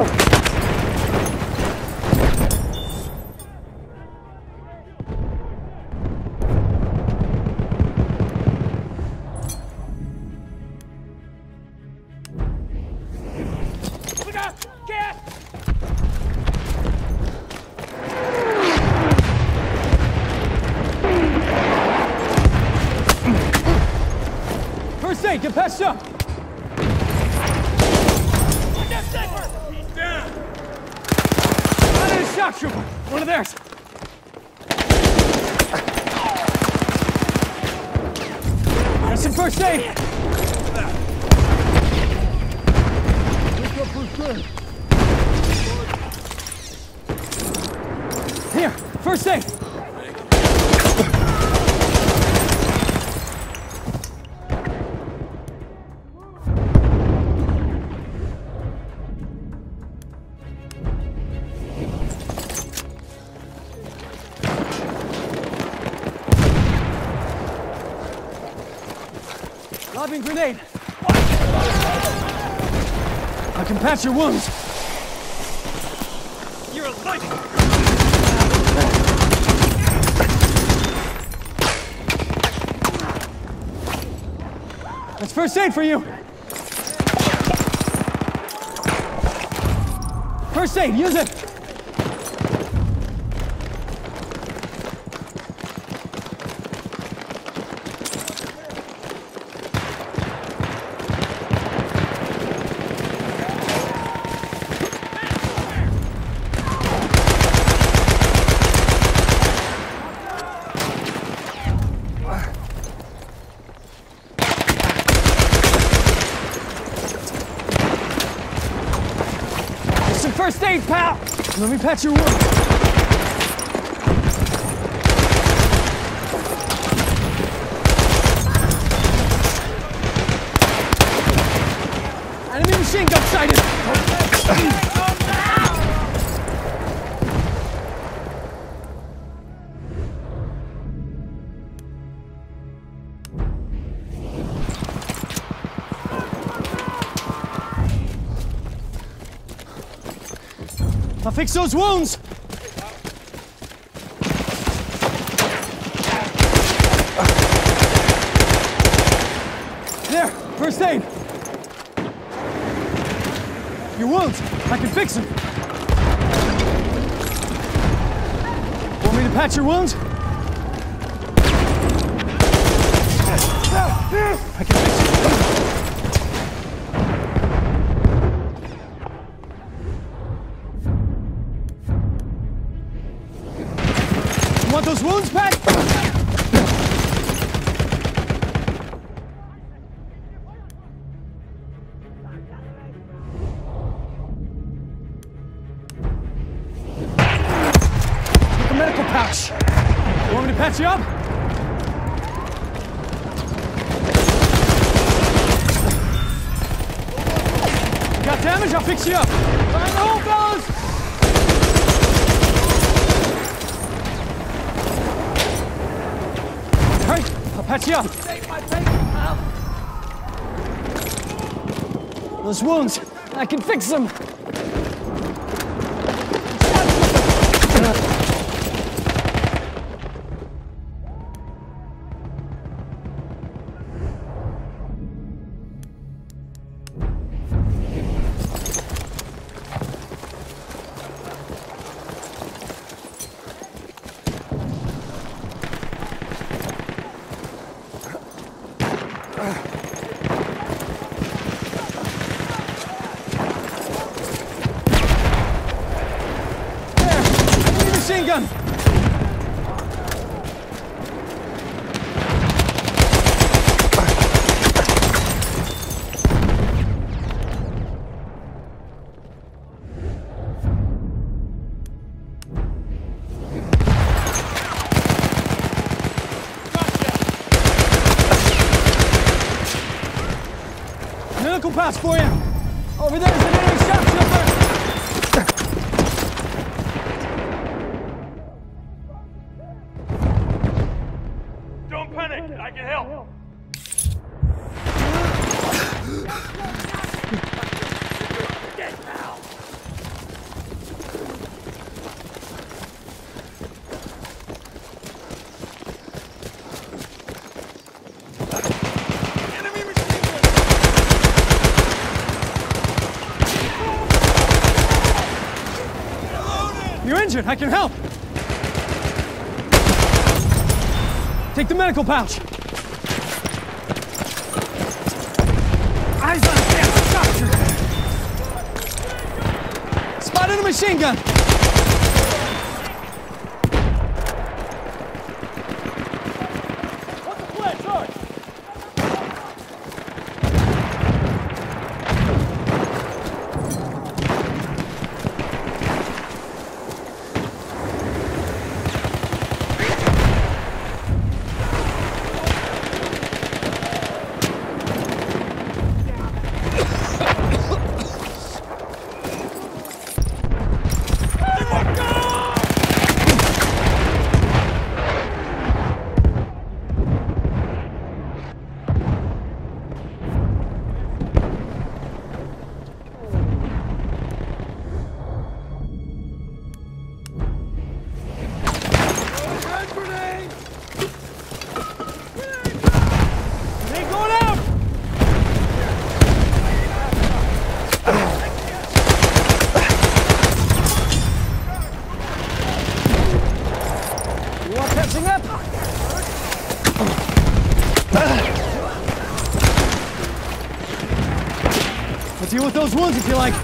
alive. Look trooper. One of theirs. Got some first aid. Here, first aid. Lobbing grenade. I can patch your wounds. You're a light! That's first aid for you. First aid, use it. There's some first aid, pal. Let me patch your wound. Machine gun sighted. I'll fix those wounds. There, first aid. Your wounds, I can fix them. Want me to patch your wounds? I can Patch you up? You got damage? I'll fix you up. Find the hole, fellas! I'll patch you up. Those wounds, I can fix them. There, Pass for you. Over there's an enemy You're injured. I can help. Take the medical pouch. Eyes on. Got you. Spotted a machine gun. with those wounds, if you like.